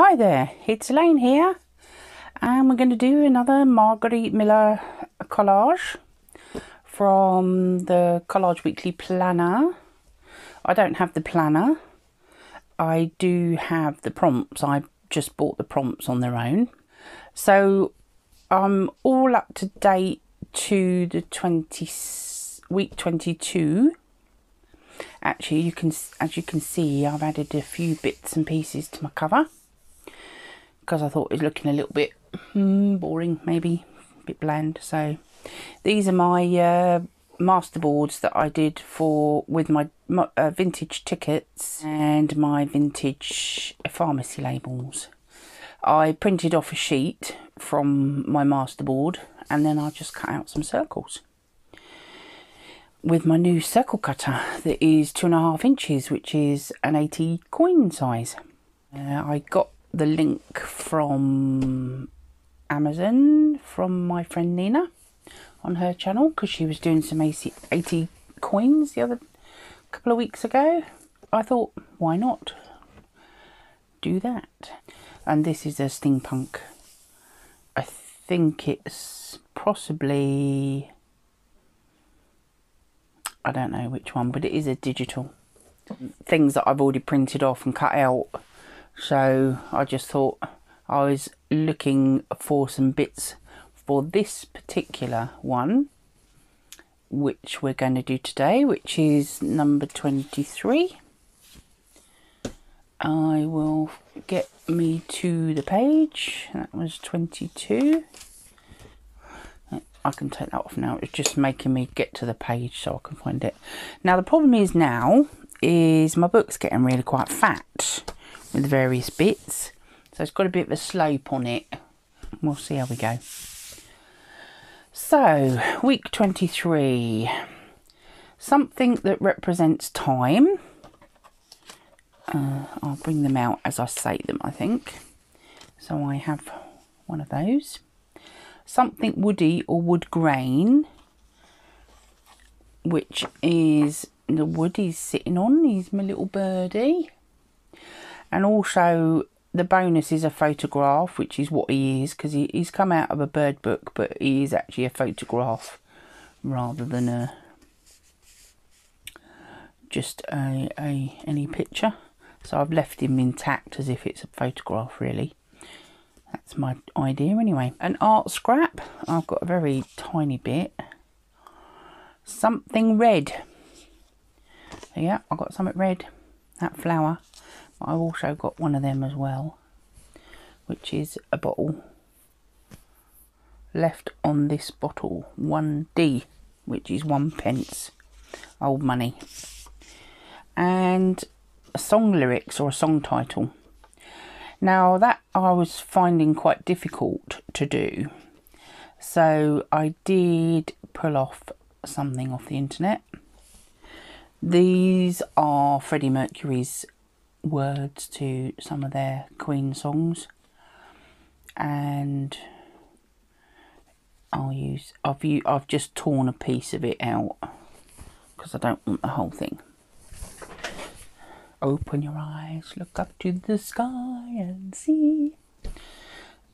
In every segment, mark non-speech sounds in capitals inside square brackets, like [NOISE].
Hi there, it's Elaine here and we're going to do another Margarete Miller collage from the Collage Weekly Planner. I don't have the planner, I do have the prompts, I just bought the prompts on their own. So I'm all up to date to the 20 week 22 actually you can as you can see I've added a few bits and pieces to my cover because I thought it was looking a little bit hmm, boring maybe a bit bland. So these are my uh, masterboards that I did for with my, my uh, vintage tickets and my vintage pharmacy labels. I printed off a sheet from my masterboard and then I just cut out some circles with my new circle cutter that is two and a half inches which is an ATC coin size. Uh, I got the link from Amazon from my friend Nina on her channel because she was doing some ATC, ATC coins the other couple of weeks ago I thought why not do that and this is a steampunk I think it's possibly I don't know which one, but it is a digital. Things that I've already printed off and cut out. So I just thought I was looking for some bits for this particular one, which we're going to do today, which is number 23. I will get me to the page. That was 22. I can take that off now. It's just making me get to the page so I can find it. Now the problem is now is my book's getting really quite fat with various bits. So it's got a bit of a slope on it. We'll see how we go. So, week 23. Something that represents time. Uh, I'll bring them out as I say them, I think. So I have one of those something woody or wood grain, which is the wood he's sitting on. He's my little birdie. And also the bonus is a photograph, which is what he is, because he, he's come out of a bird book, but he is actually a photograph rather than a just a, a any picture. So I've left him intact as if it's a photograph really. That's my idea anyway. An art scrap. I've got a very tiny bit. Something red. Yeah, I've got something red. That flower. I've also got one of them as well. Which is a bottle. Left on this bottle. 1D. Which is one pence. Old money. And a song lyrics or a song title. Now that I was finding quite difficult to do. So I did pull off something off the internet. These are Freddie Mercury's words to some of their Queen songs. And I'll use I've I've just torn a piece of it out because I don't want the whole thing. Open your eyes, look up to the sky and see.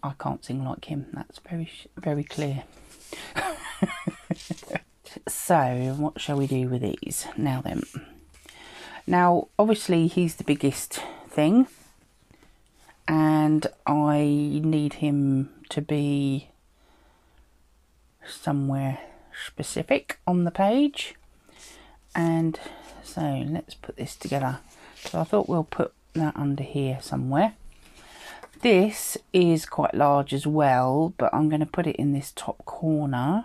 I can't sing like him, that's very, very clear. [LAUGHS] so, what shall we do with these? Now then. Now, obviously, he's the biggest thing, and I need him to be somewhere specific on the page. And so, let's put this together. So I thought we'll put that under here somewhere. This is quite large as well, but I'm going to put it in this top corner.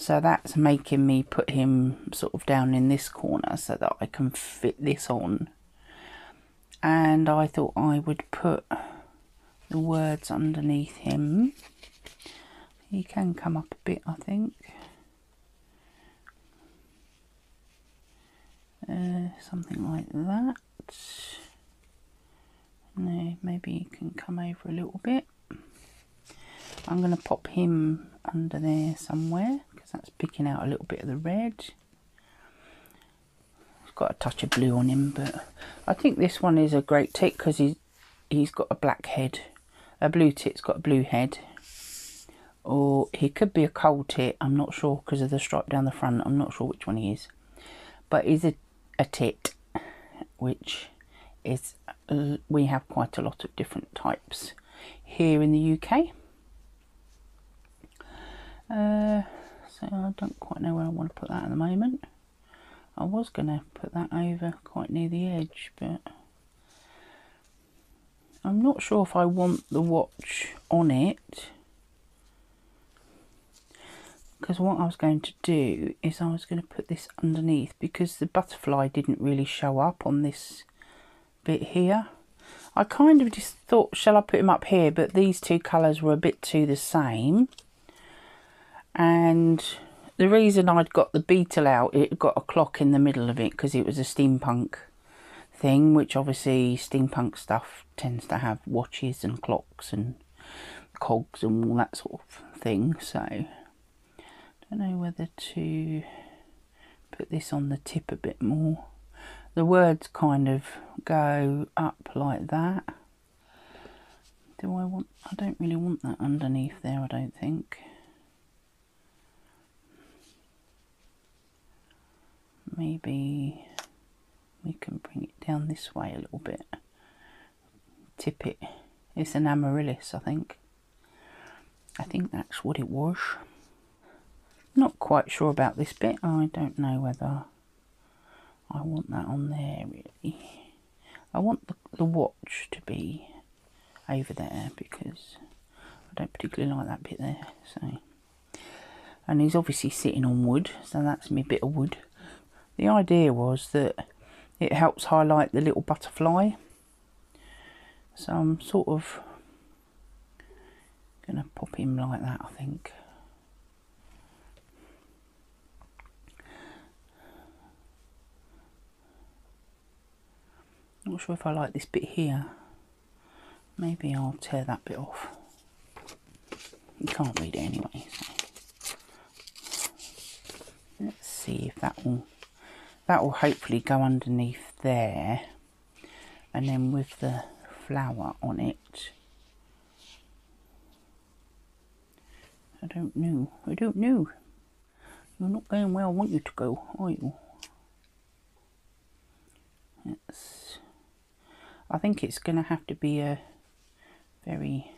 So that's making me put him sort of down in this corner so that I can fit this on. And I thought I would put the words underneath him. He can come up a bit, I think. Uh, something like that. No, maybe he can come over a little bit. I'm going to pop him under there somewhere that's picking out a little bit of the red. He's got a touch of blue on him, but I think this one is a great tit because he's he's got a black head. A blue tit's got a blue head. Or he could be a coal tit. I'm not sure because of the stripe down the front. I'm not sure which one he is. But he's a, a tit, which is, we have quite a lot of different types here in the UK. Uh, so I don't quite know where I want to put that at the moment. I was going to put that over quite near the edge, but I'm not sure if I want the watch on it. Because what I was going to do is I was going to put this underneath because the butterfly didn't really show up on this bit here. I kind of just thought, shall I put him up here? But these two colours were a bit too the same. And the reason I'd got the beetle out, it got a clock in the middle of it because it was a steampunk thing, which obviously steampunk stuff tends to have watches and clocks and cogs and all that sort of thing. So, I don't know whether to put this on the tip a bit more. The words kind of go up like that. Do I want, I don't really want that underneath there, I don't think. Maybe we can bring it down this way a little bit. Tip it. It's an amaryllis, I think. I think that's what it was. Not quite sure about this bit. I don't know whether I want that on there, really. I want the, the watch to be over there because I don't particularly like that bit there. So, And he's obviously sitting on wood, so that's me bit of wood. The idea was that it helps highlight the little butterfly. So I'm sort of going to pop him like that, I think. Not sure if I like this bit here. Maybe I'll tear that bit off. You can't read it anyway. So. Let's see if that will that will hopefully go underneath there. And then with the flower on it. I don't know. I don't know. You're not going where I want you to go are you? It's I think it's going to have to be a very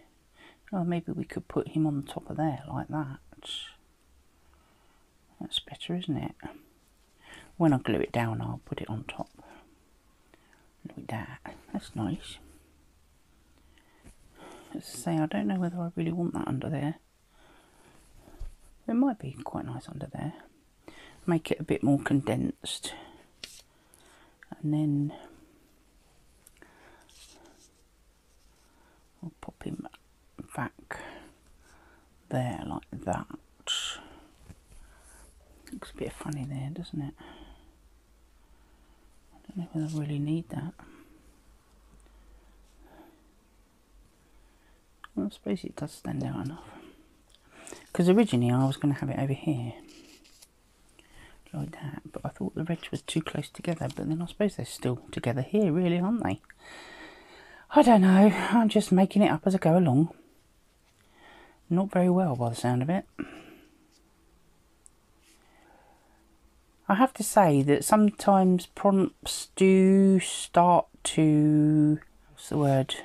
well maybe we could put him on top of there like that. That's better isn't it when I glue it down, I'll put it on top. Look at that. That's nice. As I say, I don't know whether I really want that under there. It might be quite nice under there. Make it a bit more condensed. And then I'll pop him back there like that. Looks a bit funny there, doesn't it? Don't know whether really need that. Well, I suppose it does stand out enough. Because originally I was going to have it over here. Like that. But I thought the reds was too close together. But then I suppose they're still together here, really, aren't they? I don't know. I'm just making it up as I go along. Not very well by the sound of it. I have to say that sometimes prompts do start to, what's the word,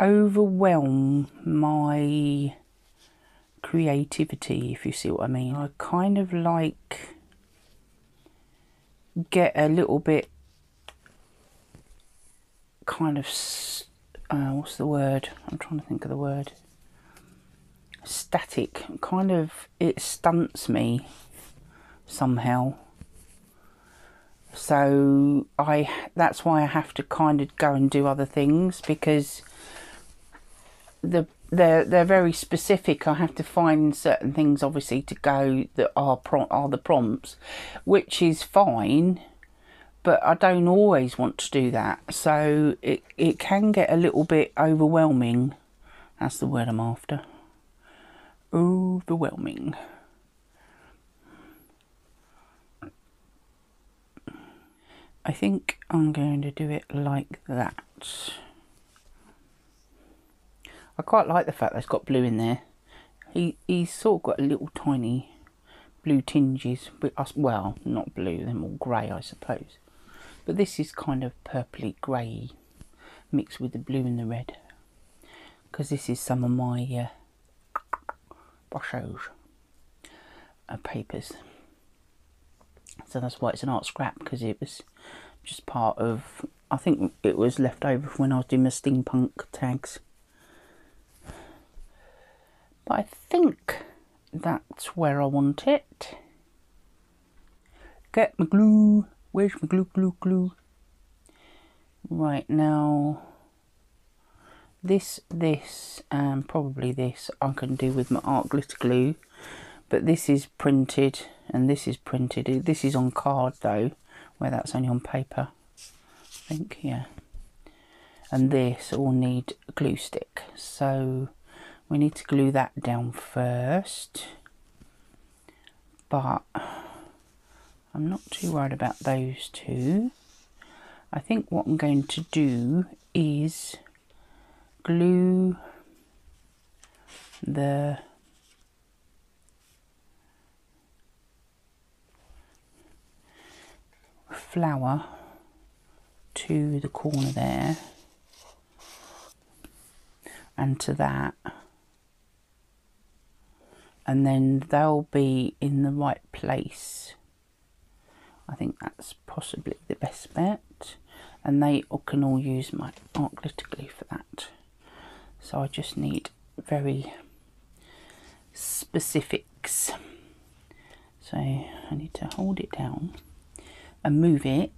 overwhelm my creativity, if you see what I mean. I kind of like get a little bit kind of, uh, what's the word? I'm trying to think of the word. Static. Kind of, it stunts me somehow. So I that's why I have to kind of go and do other things because the they're they're very specific. I have to find certain things obviously to go that are prom- are the prompts, which is fine, but I don't always want to do that. So it it can get a little bit overwhelming. That's the word I'm after. Overwhelming. I think I'm going to do it like that. I quite like the fact that it's got blue in there. He He's sort of got a little tiny blue tinges, but well, not blue, they're more grey I suppose. But this is kind of purpley grey mixed with the blue and the red. Because this is some of my uh, uh, papers. So that's why it's an art scrap because it was just part of, I think it was left over when I was doing my steampunk tags. But I think that's where I want it. Get my glue. Where's my glue, glue, glue? Right now, this, this, and probably this I can do with my art glitter glue. But this is printed and this is printed. This is on card though, where that's only on paper. I think, yeah. And this all need a glue stick. So we need to glue that down first. But I'm not too worried about those two. I think what I'm going to do is glue the flower to the corner there. And to that. And then they'll be in the right place. I think that's possibly the best bet. And they can all use my art glitter glue for that. So I just need very specifics. So I need to hold it down and move it.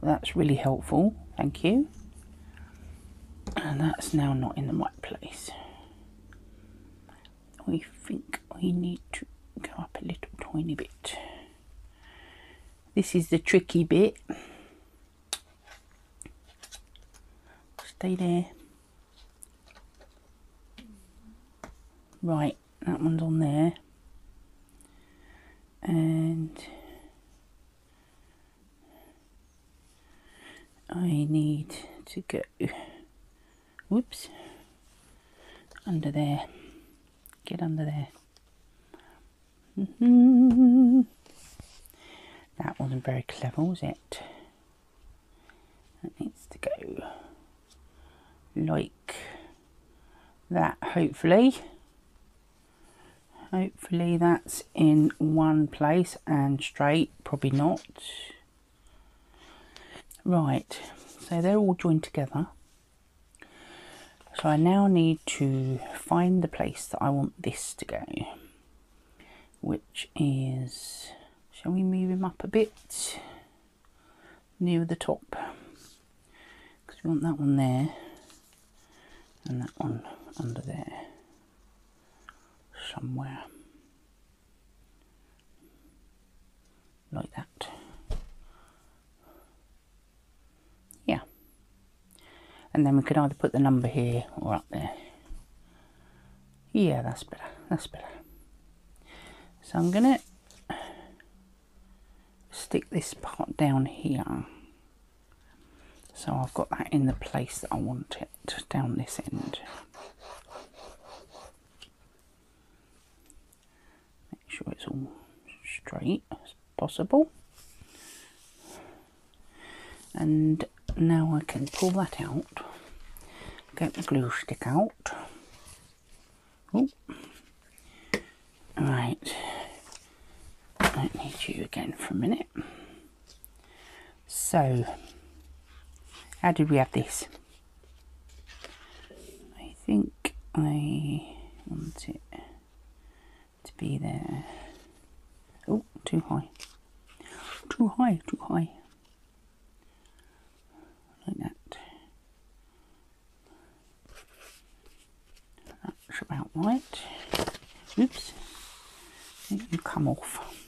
That's really helpful, thank you. And that's now not in the right place. we think we need to go up a little tiny bit. This is the tricky bit. Stay there. Right, that one's on there. And I need to go, whoops, under there, get under there. Mm -hmm. That wasn't very clever, was it? That needs to go like that, hopefully. Hopefully that's in one place and straight, probably not. Right, so they're all joined together. So I now need to find the place that I want this to go, which is, shall we move him up a bit near the top? Because we want that one there and that one under there somewhere like that. And then we could either put the number here or up there. Yeah that's better. That's better. So I'm gonna stick this part down here. So I've got that in the place that I want it down this end. Make sure it's all straight as possible. And now I can pull that out, get the glue stick out. Oh, right. I need you again for a minute. So, how did we have this? I think I want it to be there. Oh, too high. Too high, too high like that. About right. Oops. You come off.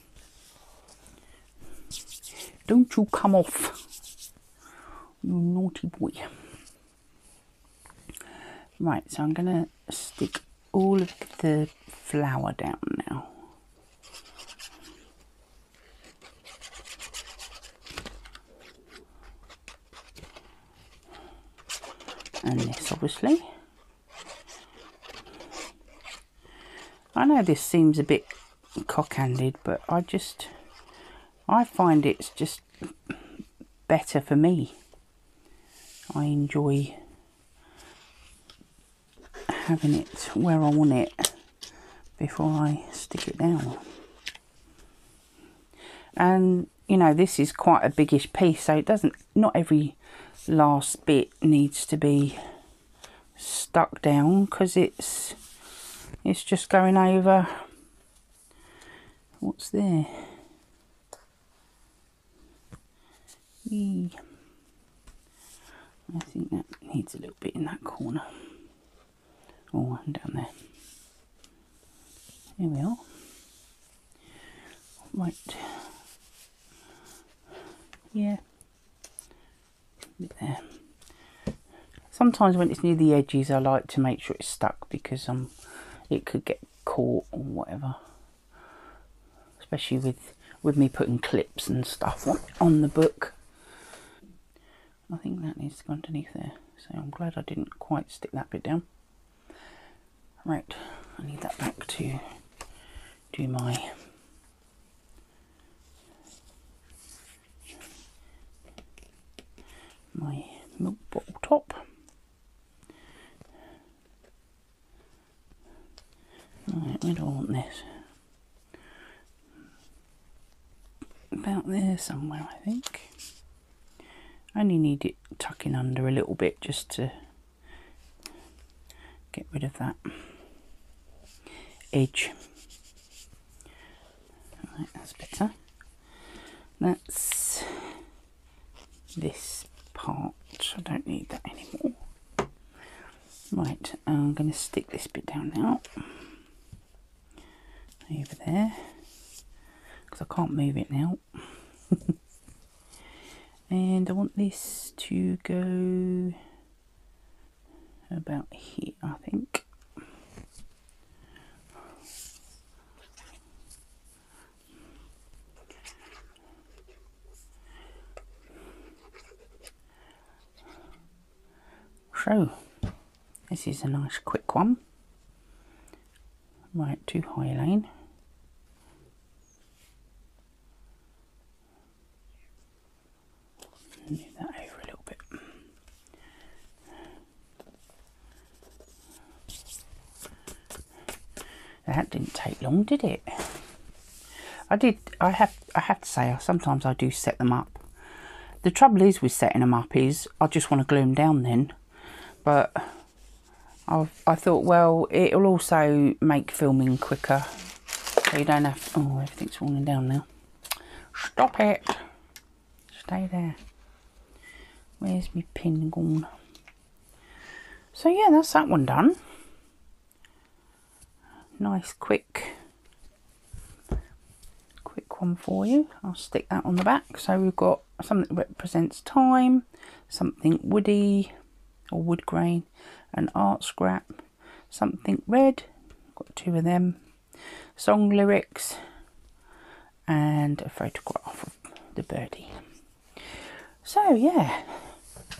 Don't you come off. You naughty boy. Right, so I'm going to stick all of the flower down now. and this obviously. I know this seems a bit cock-handed but I just I find it's just better for me. I enjoy having it where I want it before I stick it down. And you know this is quite a biggish piece so it doesn't not every last bit needs to be stuck down because it's it's just going over. What's there? I think that needs a little bit in that corner. Oh and down there. Here we are. Right. Yeah. Bit there. Sometimes when it's near the edges I like to make sure it's stuck because um it could get caught or whatever. Especially with with me putting clips and stuff on, on the book. I think that needs to go underneath there. So I'm glad I didn't quite stick that bit down. Right I need that back to do my my milk bottle top. Right, where don't want this? About there somewhere, I think. I only need it tucking under a little bit just to get rid of that edge. Right, that's better. That's this part. I don't need that anymore. Right, I'm going to stick this bit down now. Over there. Because I can't move it now. [LAUGHS] and I want this to go about here, I think. So, this is a nice quick one. Right to Highline. Move that over a little bit. That didn't take long, did it? I did. I have. I have to say, sometimes I do set them up. The trouble is with setting them up is I just want to glue them down then but I've, I thought, well, it'll also make filming quicker. So you don't have, to, oh, everything's falling down now. Stop it. Stay there. Where's my pin gone? So yeah, that's that one done. Nice, quick, one for you. I'll stick that on the back. So we've got something that represents time, something woody, or wood grain, an art scrap, something red, got two of them, song lyrics, and a photograph of the birdie. So yeah,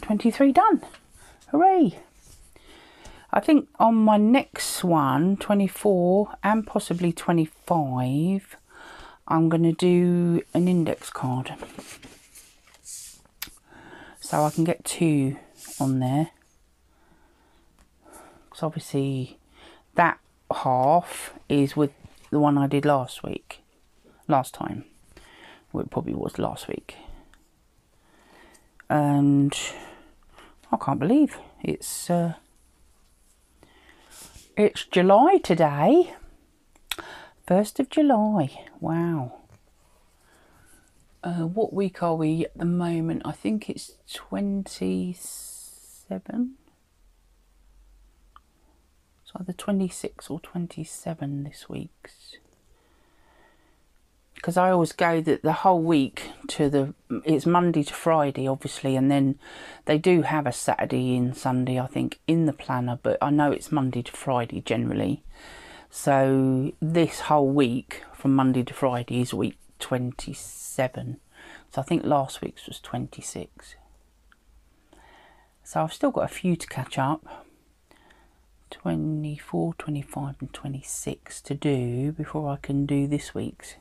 23 done. Hooray! I think on my next one, 24 and possibly 25, I'm going to do an index card. So I can get two on there because obviously that half is with the one I did last week, last time. Well, it probably was last week. And I can't believe it's uh, it's July today. 1st of July. Wow. Uh, what week are we at the moment? I think it's 27 so either 26 or 27 this week. Because I always go that the whole week to the it's Monday to Friday, obviously, and then they do have a Saturday and Sunday, I think, in the planner, but I know it's Monday to Friday generally. So this whole week from Monday to Friday is week 27. So I think last week's was 26. So I've still got a few to catch up. 24, 25 and 26 to do before I can do this week's.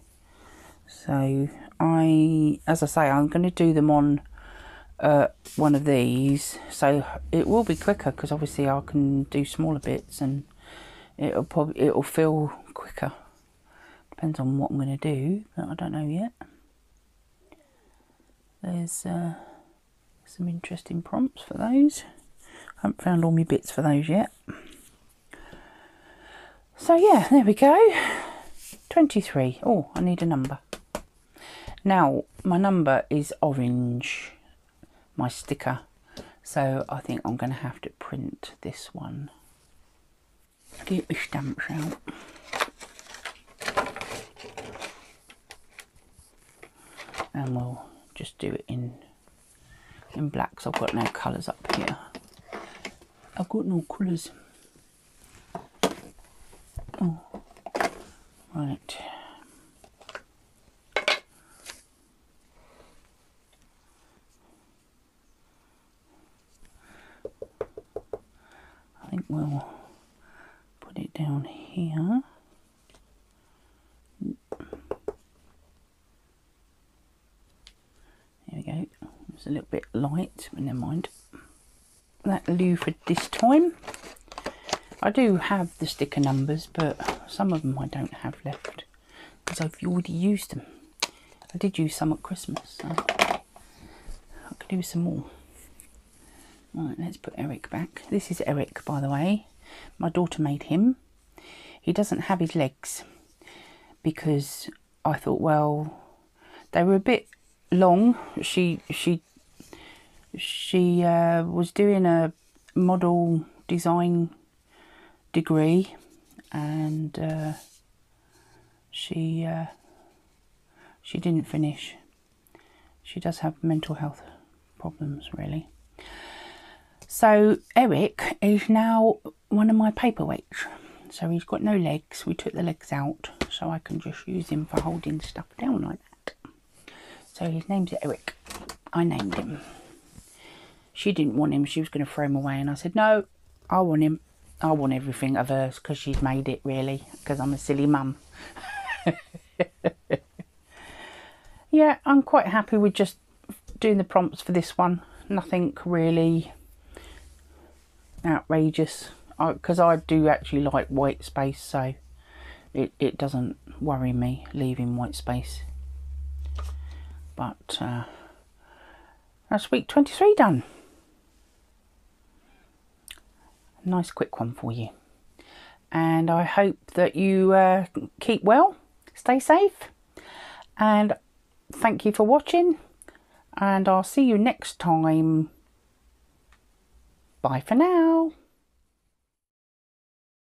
So I, as I say, I'm going to do them on uh, one of these. So it will be quicker because obviously I can do smaller bits and it'll probably, it'll feel quicker. Depends on what I'm going to do, but I don't know yet. There's uh, some interesting prompts for those. I haven't found all my bits for those yet. So yeah, there we go. 23. Oh, I need a number. Now, my number is orange, my sticker. So I think I'm going to have to print this one. Get the stamps out. And we'll just do it in in black so I've got no colours up here. I've got no colours. Oh, right. I think we'll down here. There we go. It's a little bit light, but never mind. That'll do for this time. I do have the sticker numbers, but some of them I don't have left because I've already used them. I did use some at Christmas, so I could do some more. Right, let's put Eric back. This is Eric, by the way. My daughter made him. He doesn't have his legs because I thought, well, they were a bit long. She she she uh, was doing a model design degree, and uh, she uh, she didn't finish. She does have mental health problems, really. So Eric is now one of my paperweights. So he's got no legs. We took the legs out so I can just use him for holding stuff down like that. So his name's Eric. I named him. She didn't want him. She was going to throw him away. And I said, no, I want him. I want everything of hers because she's made it, really. Because I'm a silly mum. [LAUGHS] yeah, I'm quite happy with just doing the prompts for this one. Nothing really outrageous. Because I, I do actually like white space. So it, it doesn't worry me leaving white space. But uh, that's week 23 done. Nice quick one for you. And I hope that you uh, keep well, stay safe, and thank you for watching. And I'll see you next time. Bye for now.